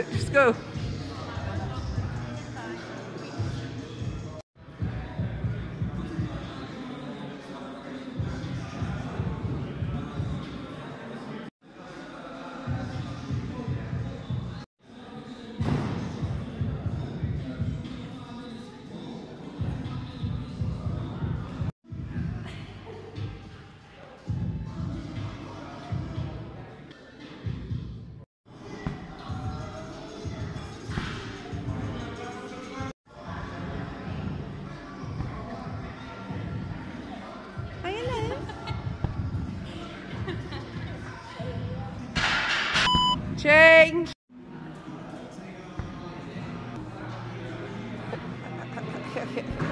Just go. Change. okay, okay.